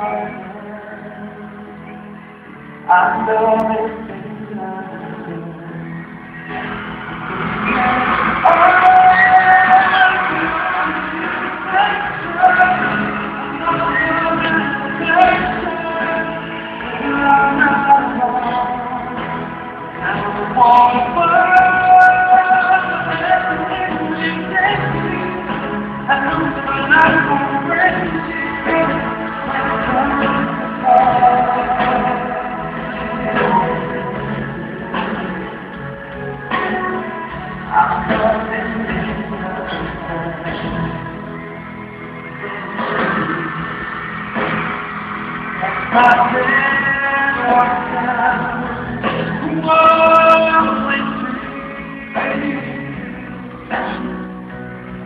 I know it's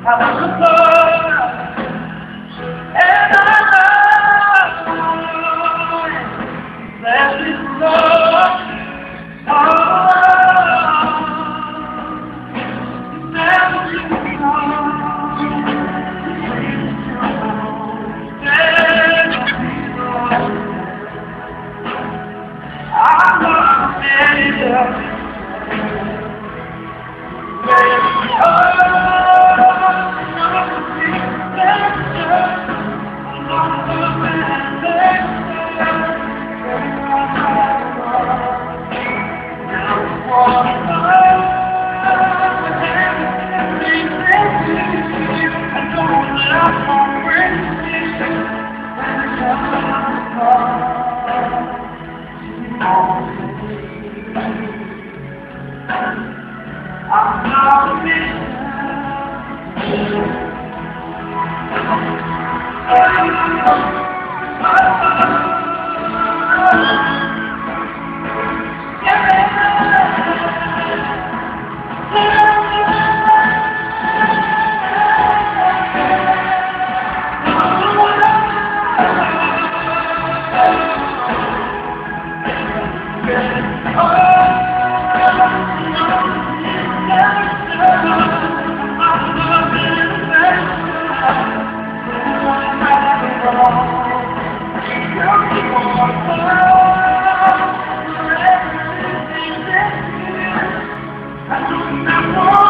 Never I'm not a man. I want